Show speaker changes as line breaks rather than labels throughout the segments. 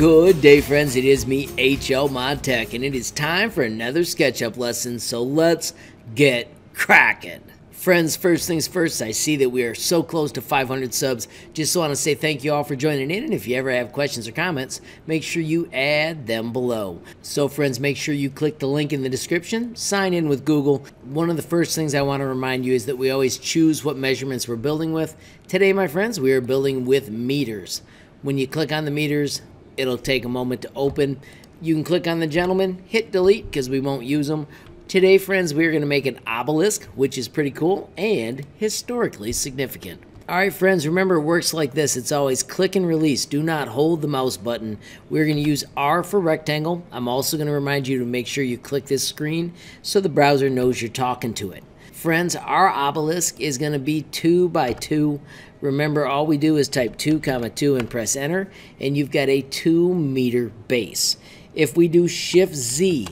Good day, friends. It is me, HL Mod Tech, and it is time for another SketchUp lesson. So let's get cracking. Friends, first things first, I see that we are so close to 500 subs. Just want to say thank you all for joining in. And if you ever have questions or comments, make sure you add them below. So, friends, make sure you click the link in the description, sign in with Google. One of the first things I want to remind you is that we always choose what measurements we're building with. Today, my friends, we are building with meters. When you click on the meters, It'll take a moment to open. You can click on the gentleman, hit delete because we won't use them. Today, friends, we're going to make an obelisk, which is pretty cool and historically significant. Alright friends, remember it works like this. It's always click and release. Do not hold the mouse button. We're going to use R for rectangle. I'm also going to remind you to make sure you click this screen so the browser knows you're talking to it. Friends, our obelisk is going to be 2 by 2 Remember, all we do is type 2 comma 2 and press enter, and you've got a 2 meter base. If we do Shift Z,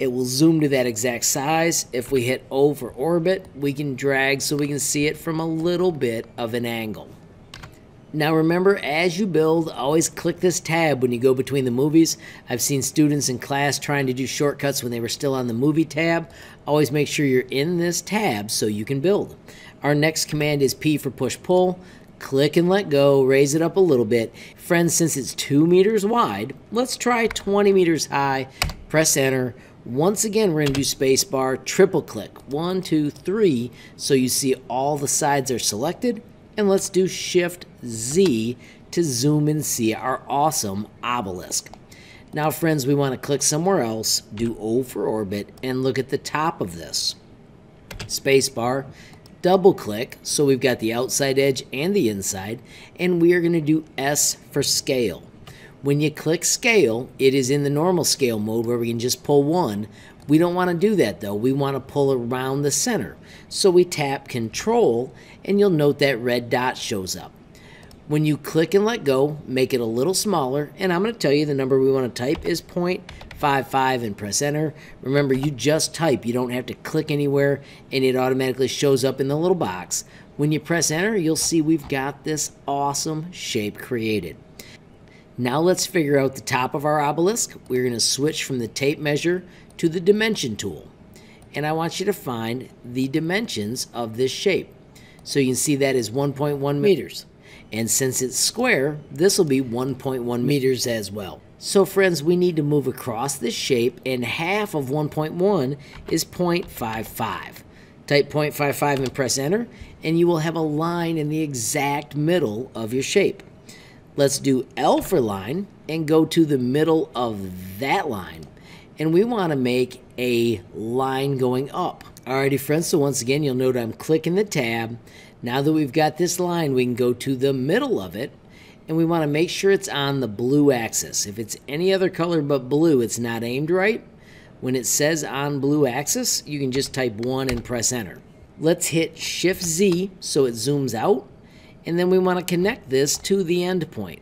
it will zoom to that exact size. If we hit over orbit, we can drag so we can see it from a little bit of an angle. Now remember, as you build, always click this tab when you go between the movies. I've seen students in class trying to do shortcuts when they were still on the movie tab. Always make sure you're in this tab so you can build. Our next command is P for push-pull. Click and let go, raise it up a little bit. Friends, since it's 2 meters wide, let's try 20 meters high. Press enter. Once again, we're going to do spacebar, triple click. One, two, three, so you see all the sides are selected. And let's do Shift Z to zoom and see our awesome obelisk. Now, friends, we want to click somewhere else, do O for orbit, and look at the top of this. Spacebar, double click so we've got the outside edge and the inside and we are going to do S for scale. When you click scale it is in the normal scale mode where we can just pull one. We don't want to do that though. We want to pull around the center. So we tap control and you'll note that red dot shows up. When you click and let go, make it a little smaller, and I'm going to tell you the number we want to type is 0.55 and press enter. Remember, you just type. You don't have to click anywhere, and it automatically shows up in the little box. When you press enter, you'll see we've got this awesome shape created. Now let's figure out the top of our obelisk. We're going to switch from the tape measure to the dimension tool. And I want you to find the dimensions of this shape. So you can see that is 1.1 meters. And since it's square, this will be 1.1 meters as well. So friends, we need to move across this shape and half of 1.1 is 0.55. Type 0.55 and press enter and you will have a line in the exact middle of your shape. Let's do L for line and go to the middle of that line. And we want to make a line going up. Alrighty friends, so once again you'll note I'm clicking the tab now that we've got this line, we can go to the middle of it, and we want to make sure it's on the blue axis. If it's any other color but blue, it's not aimed right. When it says on blue axis, you can just type 1 and press enter. Let's hit Shift Z so it zooms out, and then we want to connect this to the endpoint.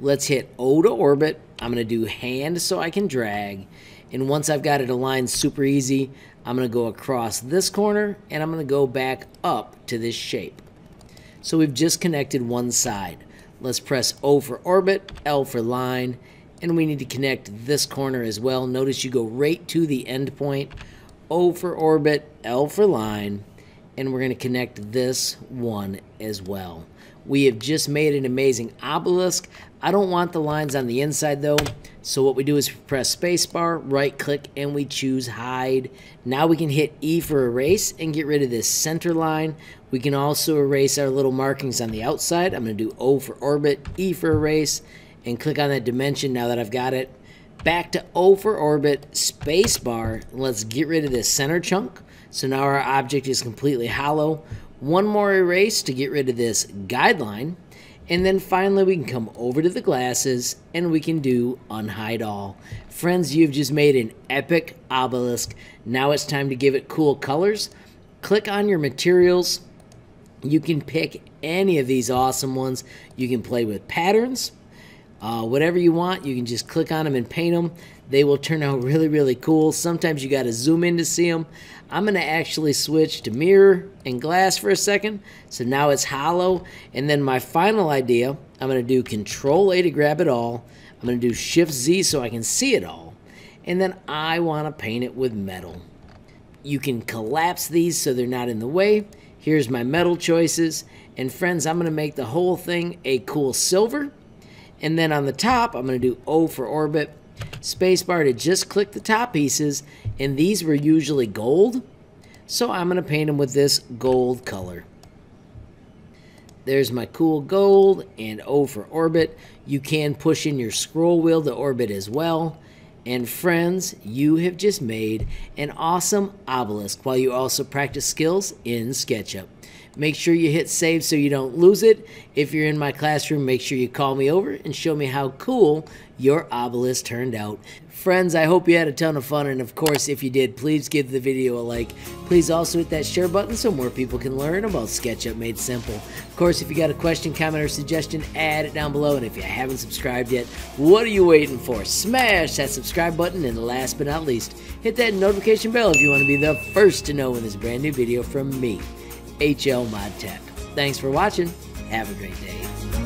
Let's hit O to orbit. I'm going to do hand so I can drag, and once I've got it aligned super easy, I'm going to go across this corner and I'm going to go back up to this shape. So we've just connected one side. Let's press O for orbit, L for line, and we need to connect this corner as well. Notice you go right to the endpoint. O for orbit, L for line, and we're going to connect this one as well. We have just made an amazing obelisk. I don't want the lines on the inside though, so what we do is press spacebar, right click, and we choose hide. Now we can hit E for erase and get rid of this center line. We can also erase our little markings on the outside. I'm to do O for orbit, E for erase, and click on that dimension now that I've got it. Back to O for orbit, spacebar. Let's get rid of this center chunk. So now our object is completely hollow. One more erase to get rid of this guideline. And then finally we can come over to the glasses and we can do unhide all. Friends, you've just made an epic obelisk. Now it's time to give it cool colors. Click on your materials. You can pick any of these awesome ones. You can play with patterns. Uh, whatever you want. You can just click on them and paint them. They will turn out really, really cool. Sometimes you got to zoom in to see them. I'm going to actually switch to mirror and glass for a second. So now it's hollow. And then my final idea, I'm going to do Control A to grab it all. I'm going to do Shift Z so I can see it all. And then I want to paint it with metal. You can collapse these so they're not in the way. Here's my metal choices. And friends, I'm going to make the whole thing a cool silver. And then on the top, I'm going to do O for orbit, spacebar to just click the top pieces. And these were usually gold. So I'm going to paint them with this gold color. There's my cool gold and O for orbit. You can push in your scroll wheel to orbit as well. And friends, you have just made an awesome obelisk while you also practice skills in SketchUp. Make sure you hit save so you don't lose it. If you're in my classroom, make sure you call me over and show me how cool your obelisk turned out. Friends, I hope you had a ton of fun, and of course, if you did, please give the video a like. Please also hit that share button so more people can learn about SketchUp Made Simple. Of course, if you got a question, comment, or suggestion, add it down below, and if you haven't subscribed yet, what are you waiting for? Smash that subscribe button, and last but not least, hit that notification bell if you want to be the first to know when there's a brand new video from me. HL Mod Tech. Thanks for watching. Have a great day.